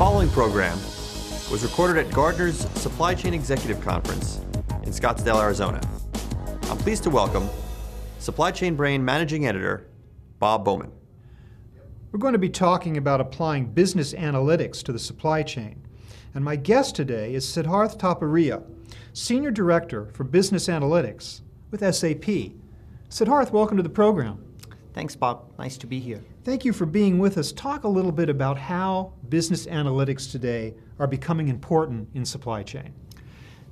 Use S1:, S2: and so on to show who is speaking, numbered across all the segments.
S1: following program was recorded at Gartner's Supply Chain Executive Conference in Scottsdale, Arizona. I'm pleased to welcome Supply Chain Brain Managing Editor Bob Bowman.
S2: We're going to be talking about applying business analytics to the supply chain. And my guest today is Siddharth Taparia, Senior Director for Business Analytics with SAP. Siddharth, welcome to the program.
S3: Thanks, Bob. Nice to be here.
S2: Thank you for being with us. Talk a little bit about how business analytics today are becoming important in supply chain.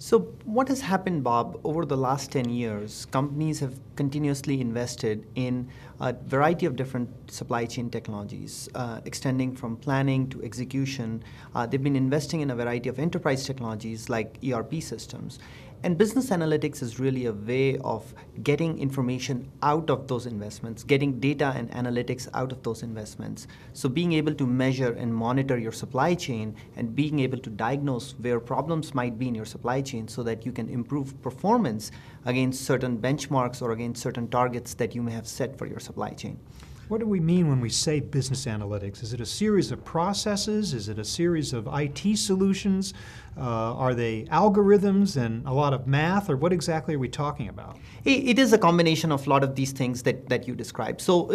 S3: So, what has happened, Bob, over the last 10 years? Companies have continuously invested in a variety of different supply chain technologies, uh, extending from planning to execution. Uh, they've been investing in a variety of enterprise technologies like ERP systems. And business analytics is really a way of getting information out of those investments, getting data and analytics out of those investments. So, being able to measure and monitor your supply chain and being able to diagnose where problems might be in your supply chain so that you can improve performance against certain benchmarks or against certain targets that you may have set for your supply chain.
S2: What do we mean when we say business analytics? Is it a series of processes? Is it a series of IT solutions? Uh, are they algorithms and a lot of math, or what exactly are we talking about?
S3: It is a combination of a lot of these things that, that you described. So,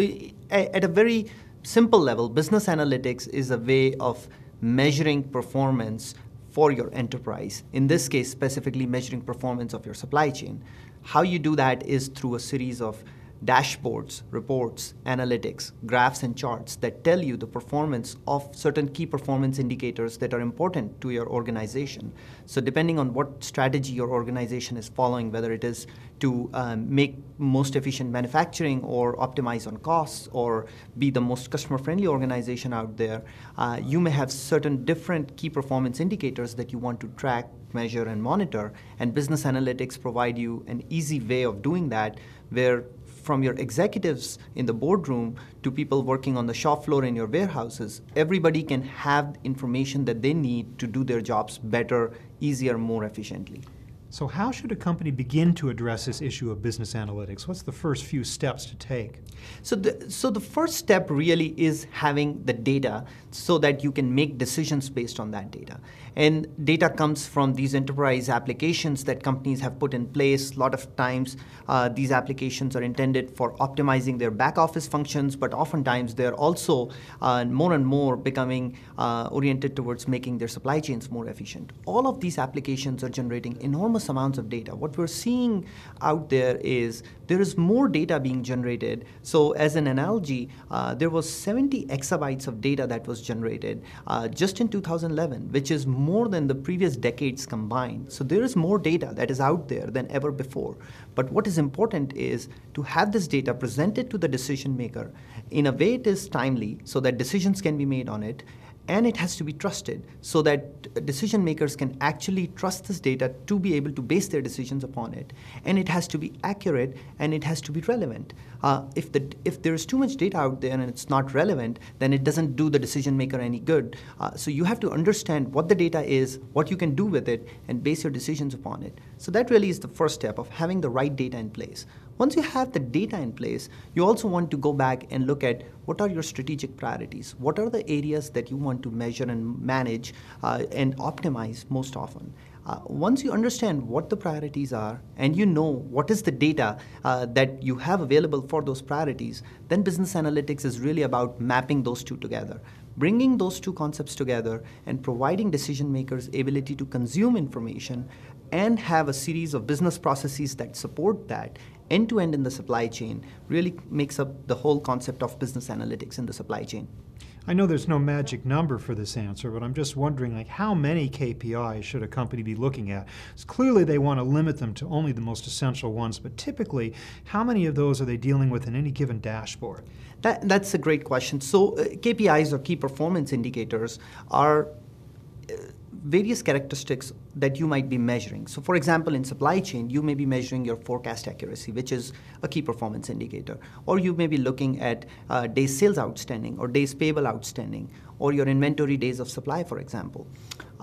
S3: at a very simple level, business analytics is a way of measuring performance for your enterprise. In this case, specifically measuring performance of your supply chain. How you do that is through a series of dashboards, reports, analytics, graphs, and charts that tell you the performance of certain key performance indicators that are important to your organization. So, depending on what strategy your organization is following, whether it is to um, make most efficient manufacturing or optimize on costs or be the most customer friendly organization out there, uh, you may have certain different key performance indicators that you want to track measure and monitor and business analytics provide you an easy way of doing that where from your executives in the boardroom to people working on the shop floor in your warehouses, everybody can have information that they need to do their jobs better, easier, more efficiently.
S2: So, how should a company begin to address this issue of business analytics? What's the first few steps to take?
S3: So, the, so the first step really is having the data so that you can make decisions based on that data. And data comes from these enterprise applications that companies have put in place. A lot of times, uh, these applications are intended for optimizing their back office functions, but oftentimes they're also uh, more and more becoming uh, oriented towards making their supply chains more efficient. All of these applications are generating enormous amounts of data. What we're seeing out there is there is more data being generated. So, as an analogy, uh, there was 70 exabytes of data that was generated uh, just in 2011, which is more than the previous decades combined. So there is more data that is out there than ever before. But what is important is to have this data presented to the decision maker in a way it is timely so that decisions can be made on it and it has to be trusted so that decision makers can actually trust this data to be able to base their decisions upon it. And it has to be accurate and it has to be relevant. Uh, if the if there is too much data out there and it's not relevant then it doesn't do the decision maker any good. Uh, so you have to understand what the data is what you can do with it and base your decisions upon it. So that really is the first step of having the right data in place once you have the data in place, you also want to go back and look at what are your strategic priorities? What are the areas that you want to measure and manage uh, and optimize most often? Uh, once you understand what the priorities are and you know what is the data uh, that you have available for those priorities, then business analytics is really about mapping those two together. Bringing those two concepts together and providing decision makers ability to consume information and have a series of business processes that support that end to end in the supply chain really makes up the whole concept of business analytics in the supply chain.
S2: I know there's no magic number for this answer, but I'm just wondering like how many KPIs should a company be looking at? Clearly they want to limit them to only the most essential ones, but typically how many of those are they dealing with in any given dashboard?
S3: That, that's a great question. So uh, KPIs or key performance indicators are uh, various characteristics that you might be measuring. So, for example, in supply chain, you may be measuring your forecast accuracy, which is a key performance indicator, or you may be looking at uh, days sales outstanding, or days payable outstanding, or your inventory days of supply, for example.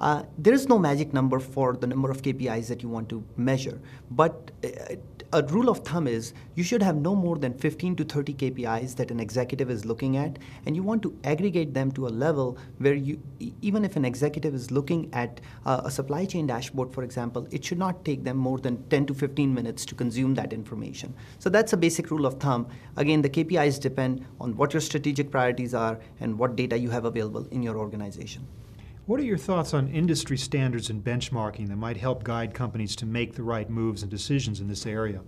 S3: Uh, there is no magic number for the number of KPIs that you want to measure, but uh, a rule of thumb is you should have no more than 15 to 30 KPIs that an executive is looking at, and you want to aggregate them to a level where you, even if an executive is looking at uh, a supply chain dashboard, for example, it should not take them more than 10 to 15 minutes to consume that information. So that's a basic rule of thumb. Again, the KPIs depend on what your strategic priorities are and what data you have available in your organization.
S2: What are your thoughts on industry standards and benchmarking that might help guide companies to make the right moves and decisions in this area?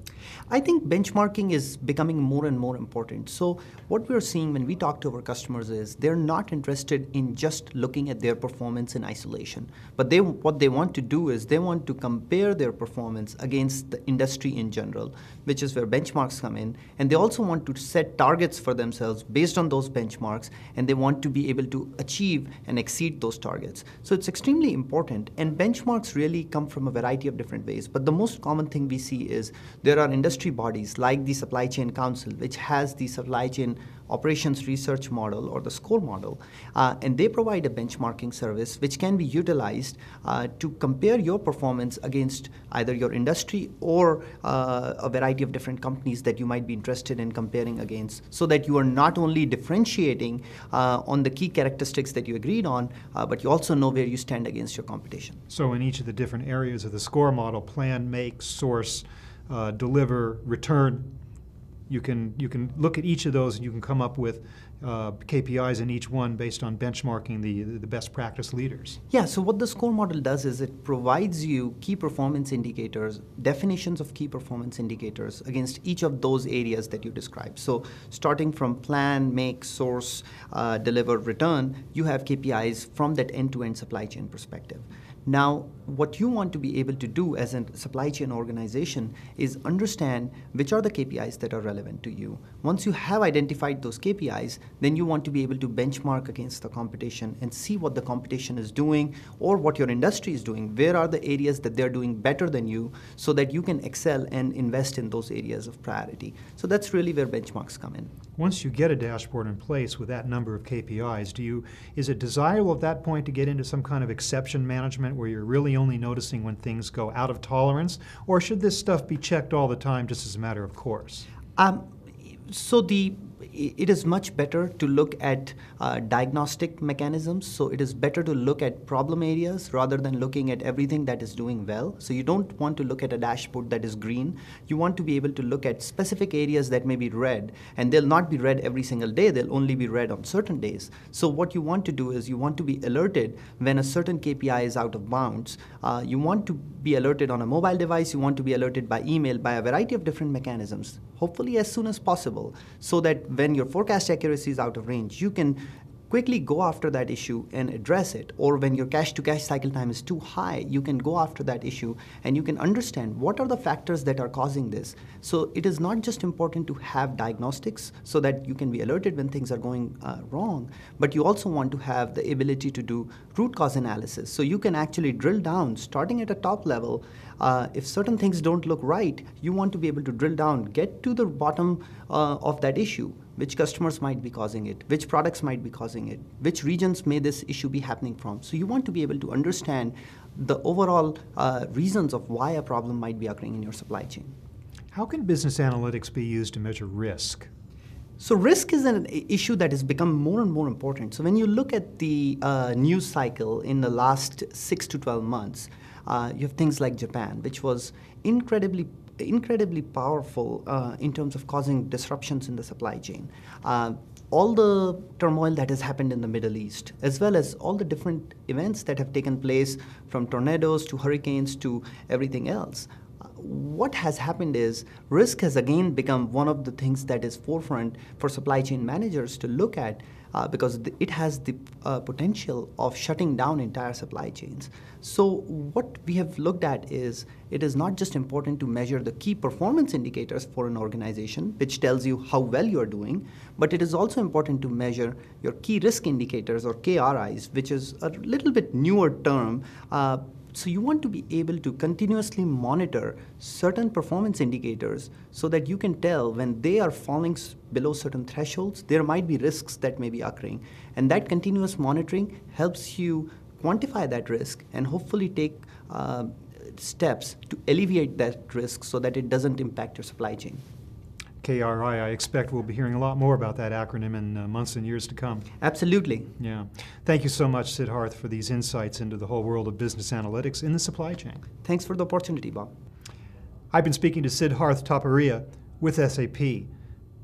S3: I think benchmarking is becoming more and more important. So, what we're seeing when we talk to our customers is they're not interested in just looking at their performance in isolation, but they, what they want to do is they want to compare their performance against the industry in general, which is where benchmarks come in. And they also want to set targets for themselves based on those benchmarks, and they want to be able to achieve and exceed those targets. So it's extremely important, and benchmarks really come from a variety of different ways. But the most common thing we see is there are industry bodies like the Supply Chain Council, which has the supply chain operations research model or the SCOR model, uh, and they provide a benchmarking service which can be utilized uh, to compare your performance against either your industry or uh, a variety of different companies that you might be interested in comparing against, so that you are not only differentiating uh, on the key characteristics that you agreed on, uh, but you also know where you stand against your competition.
S2: So, in each of the different areas of the SCOR model, plan, make, source, uh, deliver, return, you can you can look at each of those and you can come up with uh, KPIs in each one based on benchmarking the the best practice leaders.
S3: Yeah. So what the SCOR model does is it provides you key performance indicators, definitions of key performance indicators against each of those areas that you described. So starting from plan, make, source, uh, deliver, return, you have KPIs from that end-to-end supply chain perspective. Now, what you want to be able to do as a supply chain organization is understand which are the KPIs that are relevant to you. Once you have identified those KPIs, then you want to be able to benchmark against the competition and see what the competition is doing or what your industry is doing. Where are the areas that they're doing better than you so that you can excel and invest in those areas of priority. So that's really where benchmarks come in.
S2: Once you get a dashboard in place with that number of KPIs, do you is it desirable at that point to get into some kind of exception management where you're really only noticing when things go out of tolerance, or should this stuff be checked all the time just as a matter of course?
S3: Um, so the it is much better to look at uh, diagnostic mechanisms. So it is better to look at problem areas rather than looking at everything that is doing well. So you don't want to look at a dashboard that is green. You want to be able to look at specific areas that may be red, and they'll not be red every single day. They'll only be red on certain days. So what you want to do is you want to be alerted when a certain KPI is out of bounds. Uh, you want to be alerted on a mobile device. You want to be alerted by email by a variety of different mechanisms. Hopefully as soon as possible, so that when your forecast accuracy is out of range, you can quickly go after that issue and address it. Or when your cash to cash cycle time is too high, you can go after that issue and you can understand what are the factors that are causing this. So it is not just important to have diagnostics so that you can be alerted when things are going uh, wrong, but you also want to have the ability to do root cause analysis. So you can actually drill down, starting at a top level. Uh, if certain things don't look right, you want to be able to drill down, get to the bottom uh, of that issue which customers might be causing it, which products might be causing it, which regions may this issue be happening from. So you want to be able to understand the overall uh, reasons of why a problem might be occurring in your supply chain.
S2: How can business analytics be used to measure risk?
S3: So risk is an issue that has become more and more important. So when you look at the uh, news cycle in the last six to 12 months, uh, you have things like Japan, which was incredibly incredibly powerful uh, in terms of causing disruptions in the supply chain. Uh, all the turmoil that has happened in the Middle East, as well as all the different events that have taken place from tornadoes to hurricanes to everything else. What has happened is risk has again become one of the things that is forefront for supply chain managers to look at uh, because it has the uh, potential of shutting down entire supply chains. So what we have looked at is it is not just important to measure the key performance indicators for an organization, which tells you how well you are doing, but it is also important to measure your key risk indicators or KRIs, which is a little bit newer term. Uh, so you want to be able to continuously monitor certain performance indicators so that you can tell when they are falling below certain thresholds, there might be risks that may be occurring. And that continuous monitoring helps you quantify that risk and hopefully take uh, steps to alleviate that risk so that it doesn't impact your supply chain.
S2: KRI, I expect we'll be hearing a lot more about that acronym in uh, months and years to come.
S3: Absolutely.
S2: Yeah. Thank you so much, Siddharth, for these insights into the whole world of business analytics in the supply chain.
S3: Thanks for the opportunity, Bob.
S2: I've been speaking to Siddharth Taparia with SAP.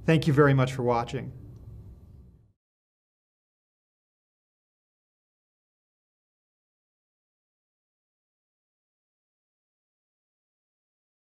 S2: Thank you very much for watching.